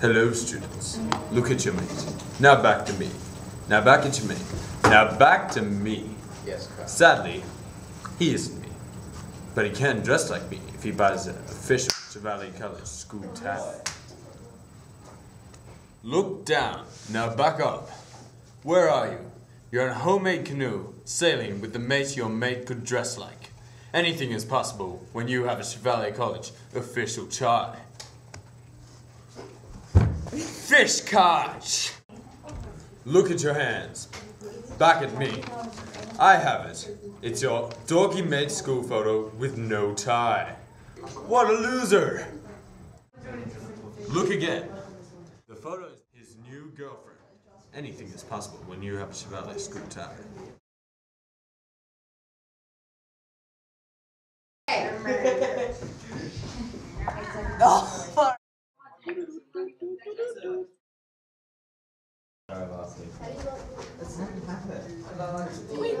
Hello, students. Look at your mate. Now back to me. Now back at your mate. Now back to me. Yes, Carl. Sadly, he isn't me. But he can dress like me if he buys an official Chevalier College school tie. Look down. Now back up. Where are you? You're in a homemade canoe, sailing with the mate your mate could dress like. Anything is possible when you have a Chevalier College official tie. Fish catch! Look at your hands. Back at me. I have it. It's your dorky mate school photo with no tie. What a loser! Look again. The photo is his new girlfriend. Anything is possible when you have a Chevalier school tie. Oh. Tweet, tweet.